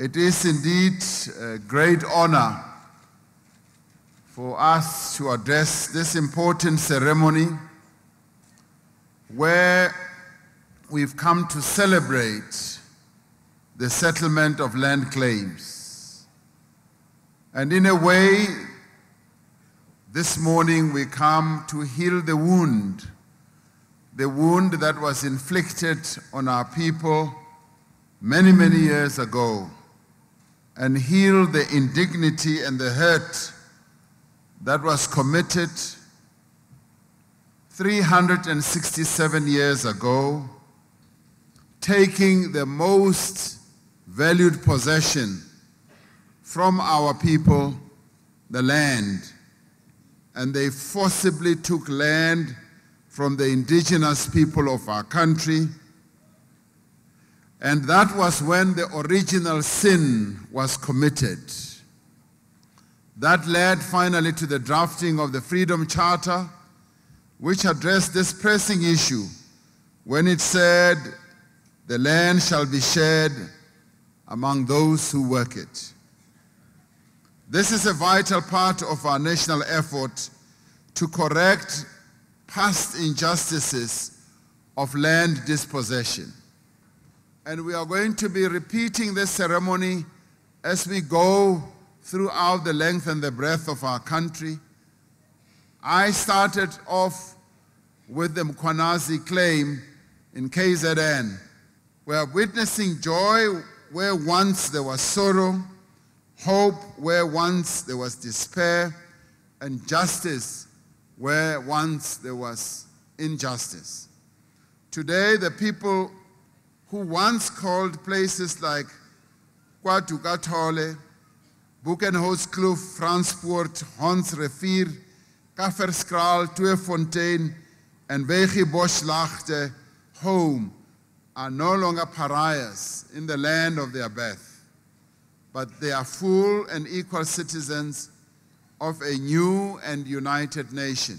It is indeed a great honor for us to address this important ceremony where we've come to celebrate the settlement of land claims. And in a way, this morning we come to heal the wound, the wound that was inflicted on our people many, many years ago and heal the indignity and the hurt that was committed 367 years ago, taking the most valued possession from our people, the land. And they forcibly took land from the indigenous people of our country and that was when the original sin was committed. That led finally to the drafting of the Freedom Charter, which addressed this pressing issue when it said, the land shall be shared among those who work it. This is a vital part of our national effort to correct past injustices of land dispossession. And we are going to be repeating this ceremony as we go throughout the length and the breadth of our country. I started off with the Mkhwanazi claim in KZN. We are witnessing joy where once there was sorrow, hope where once there was despair, and justice where once there was injustice. Today, the people who once called places like KwaDukathole, Boekenhoutkloof, Franspoort, Hans Rivier, Kafferskraal, Tweefontein, and Wegiboschlachte home are no longer pariahs in the land of their birth, but they are full and equal citizens of a new and united nation.